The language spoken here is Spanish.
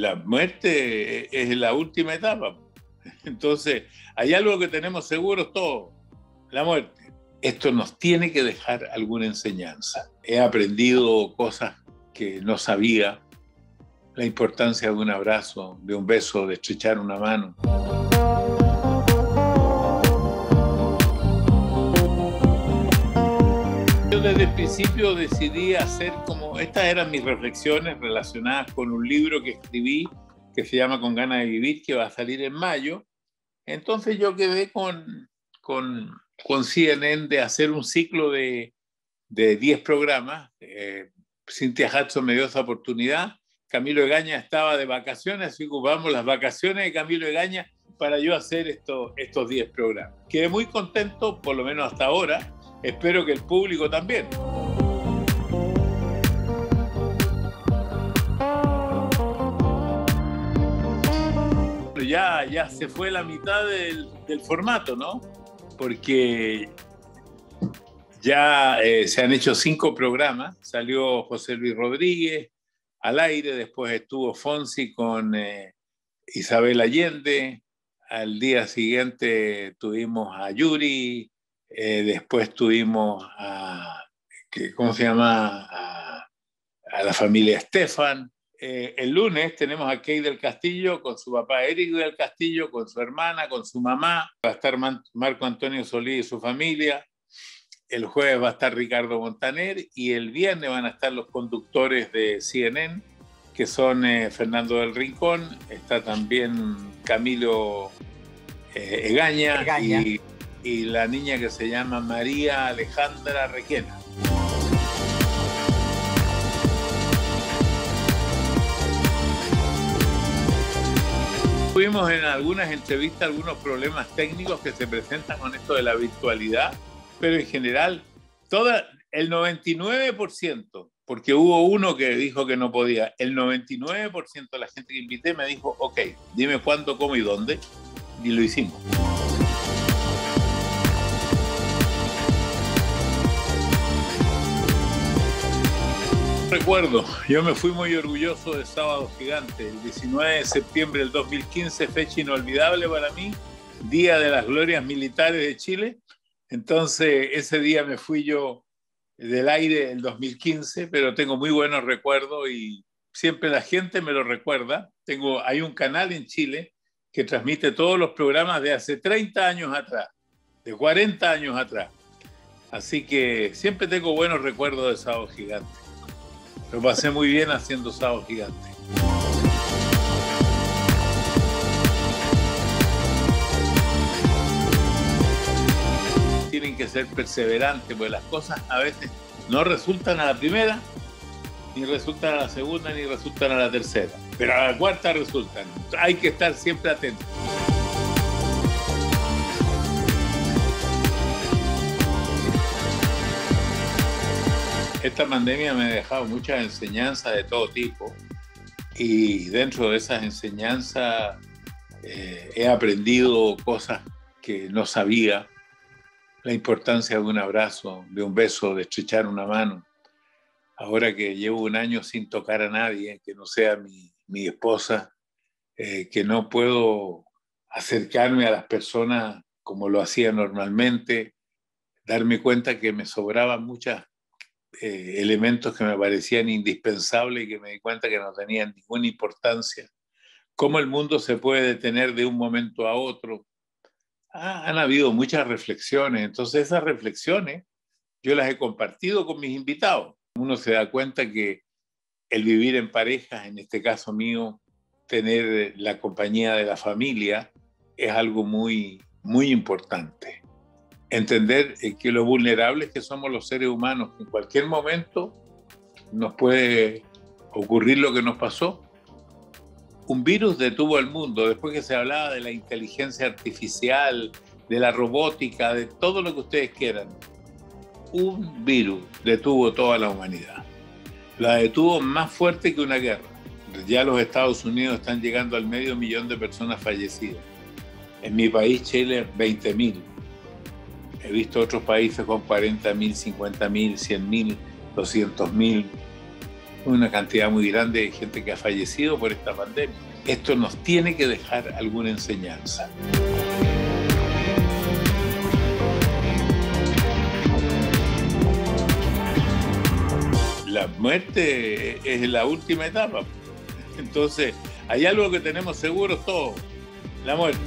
la muerte es la última etapa. Entonces, hay algo que tenemos seguros todos, la muerte. Esto nos tiene que dejar alguna enseñanza. He aprendido cosas que no sabía, la importancia de un abrazo, de un beso, de estrechar una mano. Yo desde el principio decidí hacer como, estas eran mis reflexiones relacionadas con un libro que escribí que se llama Con ganas de vivir, que va a salir en mayo. Entonces yo quedé con, con, con CNN de hacer un ciclo de, de 10 programas. Eh, Cynthia Hudson me dio esa oportunidad. Camilo Egaña estaba de vacaciones, así ocupamos las vacaciones de Camilo Egaña para yo hacer esto, estos 10 programas. Quedé muy contento, por lo menos hasta ahora. Espero que el público también. Ya, ya se fue la mitad del, formato, ¿no? Porque ya eh, se han hecho cinco programas. Salió José Luis Rodríguez al aire, después estuvo Fonsi con eh, Isabel Allende. Al día siguiente tuvimos a Yuri, eh, después tuvimos a, ¿cómo se llama? A, la familia Estefan. El lunes tenemos a Kay del Castillo con su papá Eric del Castillo, con su hermana, con su mamá. Va a estar Marco Antonio Solís y su familia el jueves va a estar Ricardo Montaner y el viernes van a estar los conductores de CNN, que son eh, Fernando del Rincón, está también Camilo eh, Egaña, Y, y, la niña que se llama María Alejandra Requena. Tuvimos en algunas entrevistas algunos problemas técnicos que se presentan con esto de la virtualidad pero en general, toda, el 99%, porque hubo uno que dijo que no podía, el 99% de la gente que invité me dijo, ok, dime cuándo, cómo y dónde, y lo hicimos. Recuerdo, yo me fui muy orgulloso de Sábado Gigante, el 19 de septiembre del 2015, fecha inolvidable para mí, Día de las Glorias Militares de Chile, entonces, ese día me fui yo del aire en 2015, pero tengo muy buenos recuerdos y siempre la gente me lo recuerda. Tengo, hay un canal en Chile que transmite todos los programas de hace 30 años atrás, de 40 años atrás. Así que siempre tengo buenos recuerdos de Sábado Gigante. Lo pasé muy bien haciendo Sábado Gigante. tienen que ser perseverantes, porque las cosas a veces no resultan a la primera, ni resultan a la segunda, ni resultan a la tercera, pero a la cuarta resultan. Hay que estar siempre atentos. Esta pandemia me ha dejado muchas enseñanzas de todo tipo y dentro de esas enseñanzas eh, he aprendido cosas que no sabía la importancia de un abrazo, de un beso, de estrechar una mano. Ahora que llevo un año sin tocar a nadie, que no sea mi, esposa, eh, que no puedo acercarme a las personas como lo hacía normalmente, darme cuenta que me sobraban muchos eh, elementos que me parecían indispensables y que me di cuenta que no tenían ninguna importancia. Cómo el mundo se puede detener de un momento a otro, Ah, han habido muchas reflexiones, entonces esas reflexiones yo las he compartido con mis invitados. Uno se da cuenta que el vivir en pareja, en este caso mío, tener la compañía de la familia, es algo muy, muy importante. Entender eh, que lo vulnerables que somos los seres humanos, en cualquier momento nos puede ocurrir lo que nos pasó un virus detuvo al mundo, después que se hablaba de la inteligencia artificial, de la robótica, de todo lo que ustedes quieran. Un virus detuvo toda la humanidad. La detuvo más fuerte que una guerra. Ya los Estados Unidos están llegando al medio millón de personas fallecidas. En mi país, Chile, 20.000. He visto otros países con 40.000, 50.000, 100.000, 200.000. una cantidad muy grande de gente que ha fallecido por esta pandemia. Esto nos tiene que dejar alguna enseñanza. La muerte es la última etapa. Entonces, hay algo que tenemos seguro todos, la muerte.